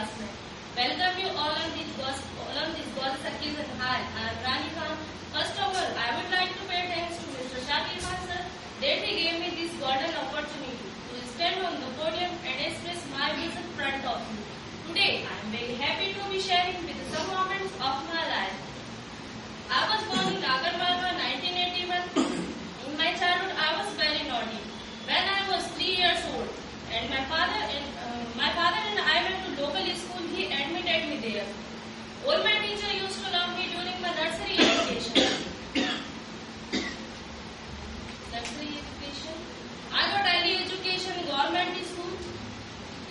classmates. Welcome you all on this God's, all on this God's occasion. Hi, I am Rani Khan. First of all, I would like to pay thanks to Mr. Shakir Khan sir that he gave me this golden opportunity to stand on the podium and express my views in front of you. Today, I am very happy to be sharing with some moments of my life. I was born in Agarwalwa 1981. In my childhood, I was very naughty. When I was three years old, and my father and uh, my father and I went to local school, he admitted me there. All my teacher used to love me during my nursery education. nursery education. I got early education in government school.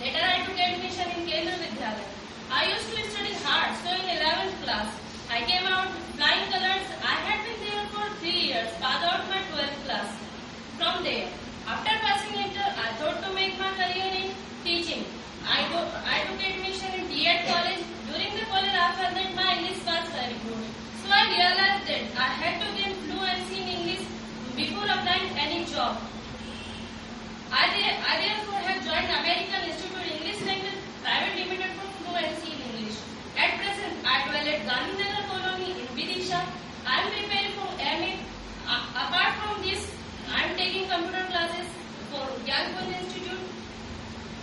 Later, I took admission in Kendriya Vidyalaya. I used to study hard, so in 11th class, I came out with flying colors. I had been there for three years, passed out my 12th class. From there, after passing inter, I thought to make my career in teaching. I, go, I took admission in D.Ed college. During the college, I felt that my English was very good. So I realized that I had to gain fluency in English before applying any job. I, I therefore have joined American Institute English Language Private Limited for fluency in English. At present, I dwell at Gandhinagar Colony in Vidisha. I am preparing for MA. A- apart from this, I am taking computer classes for Gyanpur Institute.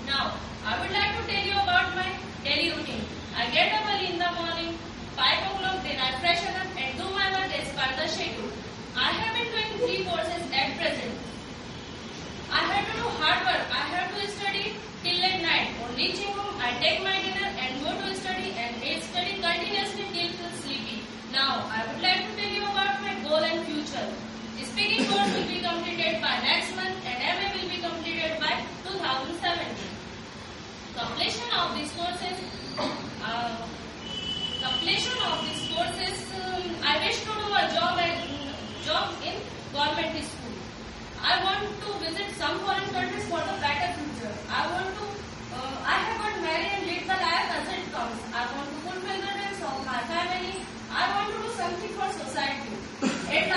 Now, I would like to tell you about my daily routine. I get up early in the morning, 5 o'clock, then I freshen up and do my work as per the schedule. I have been doing three courses at present. I have to do hard work. I have to study till late night. On reaching home, I take my dinner and go to study and I study continuously till feel sleepy. Now, I would like to tell you about my goal and future. The Speaking course will be completed by next month and MA will be completed by 2017. Completion of these courses, uh, completion of these courses, um, I wish to do a job at job in government school. I want to visit some foreign countries for the better future. I want to, uh, I have got married and lead the life as it comes. I want to fulfill the dreams of my family. I want to do something for society. At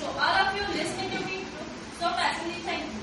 to all of you listening to me so patiently. Thank you.